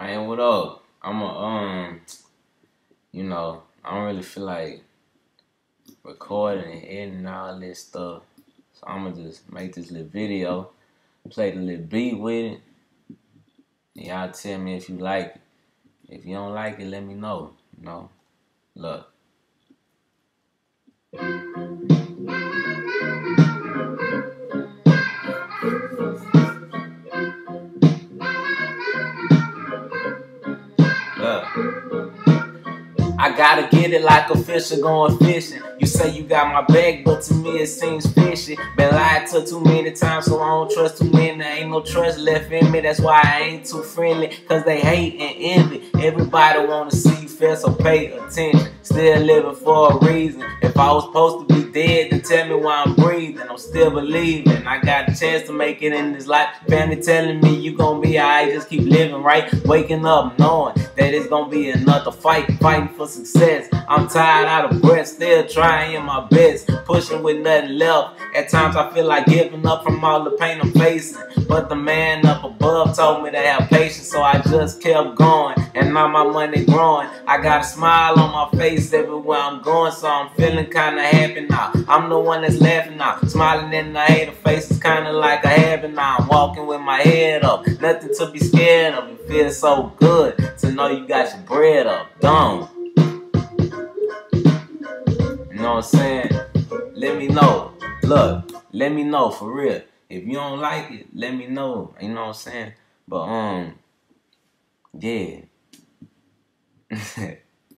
Man, what up? I'm a um, you know, I don't really feel like recording and editing all this stuff. So I'm gonna just make this little video, play the little beat with it. And y'all tell me if you like it. If you don't like it, let me know. You know, look. I gotta get it like a fisher going fishing. You say you got my back, but to me it seems fishy. Been lied to too many times, so I don't trust too many. There ain't no trust left in me, that's why I ain't too friendly. Cause they hate and envy. Everybody wanna see you fail, so pay attention. Still living for a reason. If I was supposed to be dead, then tell me why I'm breathing. I'm still believing. I got a chance to make it in this life. Family telling me you gonna be alright, just keep living right. Waking up knowing that it's gonna be another fight, fighting for success. I'm tired out of breath, still trying my best, pushing with nothing left. At times I feel like giving up from all the pain I'm facing. But the man up above told me to have patience, so I just kept going. And now my money growing. I got a smile on my face everywhere I'm going, so I'm feeling kinda happy now. I'm the one that's laughing now, smiling in the hater face. is kinda like a habit now. I'm walking with my head up, nothing to be scared of. It feels so good to know you got your bread up. Dumb. You know what I'm saying? Let me know. Look, let me know for real. If you don't like it, let me know. You know what I'm saying? But um, yeah.